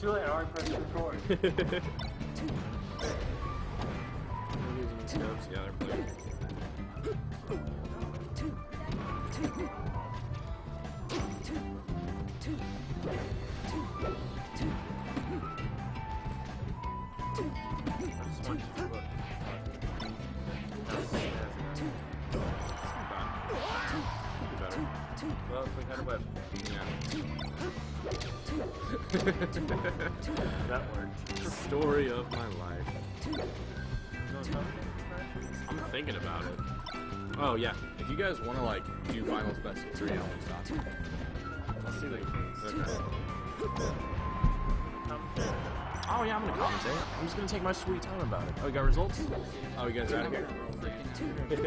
Too late, I already pressed record. Scopes, yeah, they're playing. That worked. Story of my life. You know something? I'm thinking about it. Oh yeah, if you guys want to like do finals best three, I'll. I'll see the Okay. Oh yeah, I'm gonna commentate. I'm just gonna take my sweet time about it. Oh, you got results? Oh, you guys are out of here. There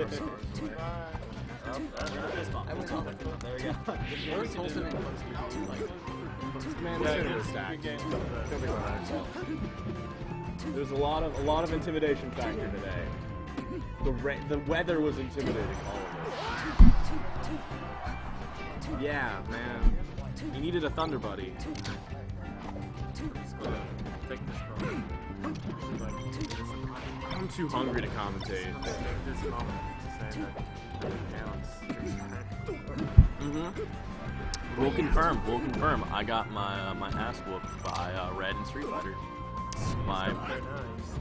we go. There's a lot of a lot of intimidation factor today. The the weather was intimidating all of us. Yeah, man. You needed a thunder buddy. I'm too hungry to commentate. Mm-hmm. We'll confirm. We'll confirm. I got my uh, my ass whooped by uh, Red and Street Fighter. My Very nice.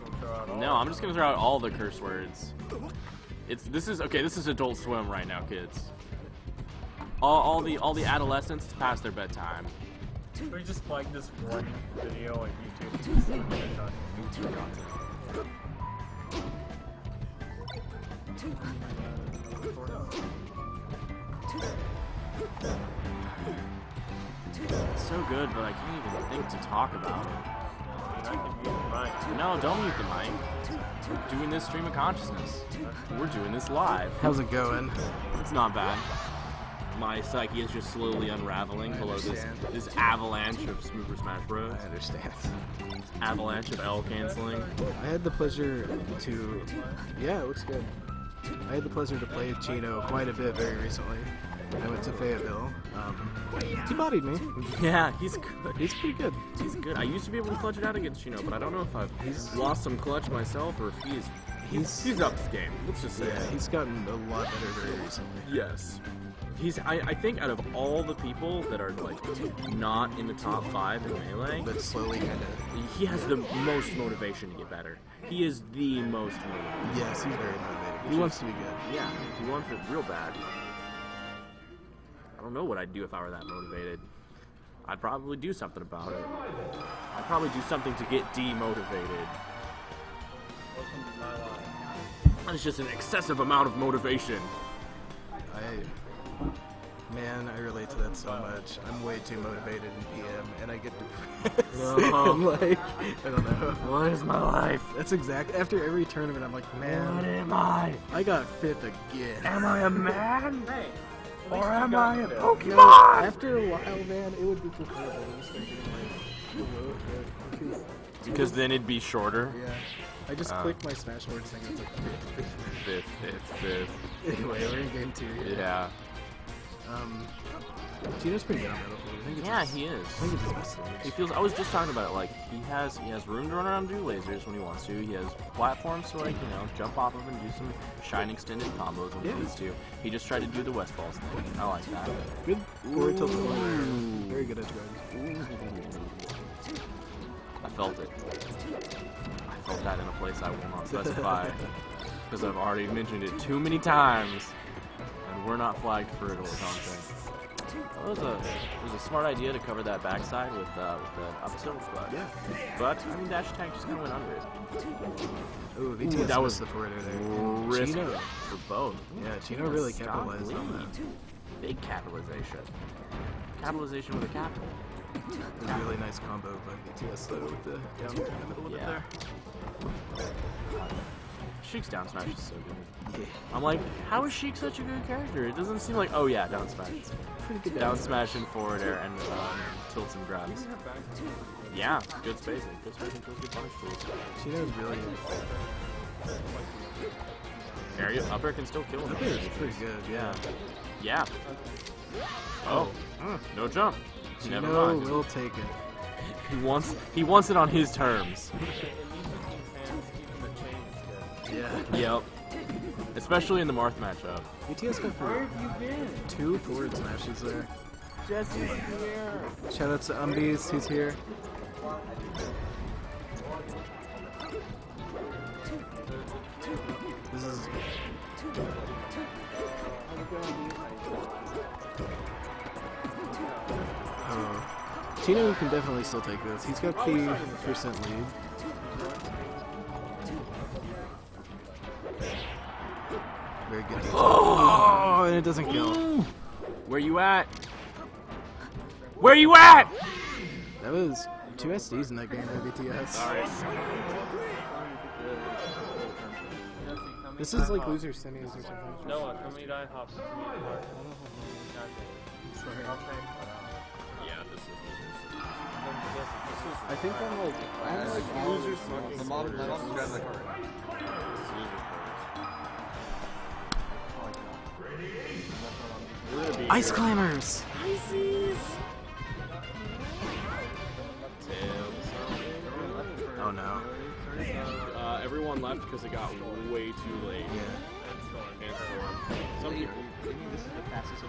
We'll throw out all no, I'm just gonna throw out all the curse words. It's this is okay. This is Adult Swim right now, kids. All, all the all the adolescents it's past their bedtime. We just flag this one video on YouTube. YouTube good, but I can't even think to talk about it. I can use the mic. No, don't mute the mic. We're doing this stream of consciousness. We're doing this live. How's it going? It's not bad. My psyche is just slowly unraveling below this this avalanche of Super Smash Bros. I understand. Avalanche of L canceling. I had the pleasure to. Yeah, it looks good. I had the pleasure to play with Chino quite a bit very recently. I went to Fayetteville. Um, he bodied me. Yeah, he's good. He's pretty good. He's good. I used to be able to clutch it out against Chino, but I don't know if I've He's- lost some clutch myself or if he's he's He's- he's up his game. Let's just say Yeah, that. he's gotten a lot better very recently. Yes. He's I, I think out of all the people that are like not in the top five in melee, But slowly kind of. he has the most motivation to get better. He is the most motivated. Yes, he's very motivated. He wants to be good. Yeah, he wants it real bad. I don't know what I'd do if I were that motivated. I'd probably do something about it. I'd probably do something to get demotivated. Welcome to my life. That's just an excessive amount of motivation. I. Man, I relate to that so much. I'm way too motivated in PM, and I get depressed. No. I'm like, I don't know. What is my life? That's exactly after every tournament. I'm like, man, am I? I got fifth again. Am I a man? Hey, Or am I a You know, Pokemon? after a while, man, it would be preferable to just start like below fifth, because- Because then it'd be shorter. yeah, I just Uh. click my Smashboard thing. It's like fifth, fifth. Fifth, fifth, fifth. Anyway, we're in game two. Here. Yeah. Um, pretty good on Battlefield. I think it's Yeah, his, he is. I think it's his best stage. He feels. I was just talking about it. Like he has, he has room to run around and do lasers when he wants to. He has platforms to like you know jump off of and do some shine extended combos when Yeah. he needs to. He just tried to do the Westballz thing. I like that. Good forward tilt Very good edge guard. I felt it. I felt that in a place I will not specify because I've already mentioned it too many times, and we're not flagged for it or something. That was a it was a smart idea to cover that backside with uh, with the up tilt, but Yeah. but I mean dash attack just kind of went under it. Ooh, VTS that was was the forwarder there. And Risk Chino, for both. yeah, Chino really Stop capitalized on that. Big capitalization. Capitalization with a capital. It was a really nice combo by VTS though with the down in the middle of Yeah. it there. Sheik's down smash is so good. Yeah. I'm like, how is Sheik such a good character? It doesn't seem like, oh yeah, down smash. Pretty good Down smash and forward air and um, tilts and grabs. Yeah, good spacing. Good spacing tools, good punish tools. Chino's really good. Area up air can still kill him. up there is pretty good. Yeah. Yeah. Oh, mm, no jump. Never Chino mind. will take it. He wants he wants it on his terms. Yeah. Yep. Especially in the Marth matchup. VTS got for two forward smashes there. Jesse's here. Shout out to Umbies, he's here. This is Oh. Chino can definitely still take this. He's got the percent lead. Very good detail. Oh, and it doesn't kill. Where you at? Where you at? That was two SDs in that game by VTS. This is like loser semis or something. Noah, come eat IHOP. Come eat IHOP. Sorry. Yeah, this is I think I'm like, I'm like losers fucking. My mom, my mom's driving the car. Ice climbers. Oh no. Uh, everyone left because it got way too late. Yeah. And Storm. Some people. This is the fastest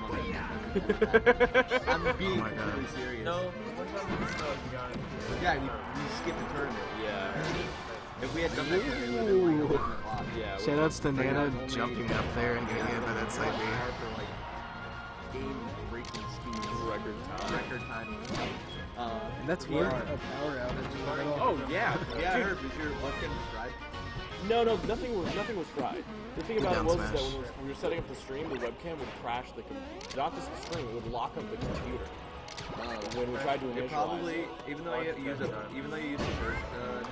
I'm I'm being my God. completely serious. No, what about the snow? Yeah, we, we skipped the tournament. Yeah. If we had done that tournament, we would have like, wouldn't have lost. Yeah. Shoutouts to Right Nana jumping up there and getting hit by that side B. Power for like game breaking speed. Record time. Record time. Uh, And that's PR. worth a power outage in the middle. Oh yeah. Yeah, I Dude, heard. Was your webcam fried? No, no, nothing was nothing was fried. The thing about it was is that when we were- we were setting up the stream, the webcam would crash the com- not just the stream, it would lock up the computer Uh, when we tried to it probably, even though you use a, even though you use the first uh,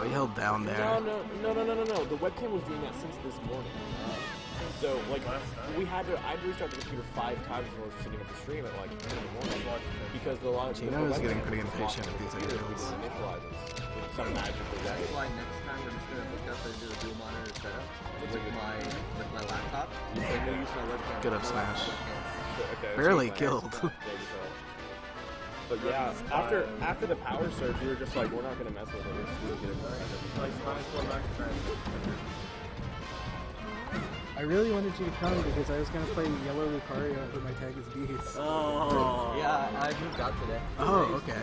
Oh, he held down there. no, no, no, no, no, no. The webcam was doing that since this morning. So, like, we had to, I had to restart the computer five times when I was setting up the stream at like 10 in the morning because the line. Chino is getting pretty impatient at these ideals. With some magical That's way. why next time I'm just gonna hook up and do a dual monitor setup with my with my laptop. Like we'll use my webcam. Good up smash. Okay, Barely so- killed. But yeah, after after the power surge, we were just like, we're not gonna mess with it. We're just gonna get it I really wanted you to come because I was gonna play Yellow Lucario but my tag is Beast. Oh. Yeah, I moved out today. Oh, okay.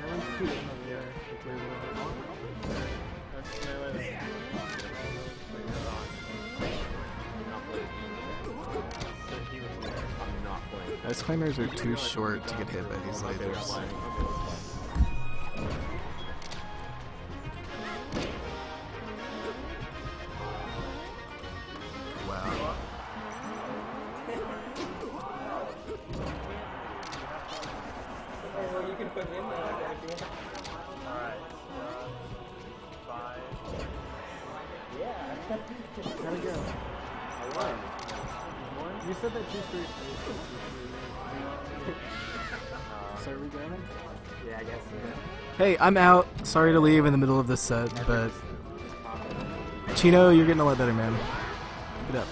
That one's cute over there. the clear one. That's melee. I'm not playing. Climbers are too short to get hit by these lasers. You said that two three. So are we going? Yeah, I guess. Hey, I'm out. Sorry to leave in the middle of this set, but Chino, you're getting a lot better, man. Get up.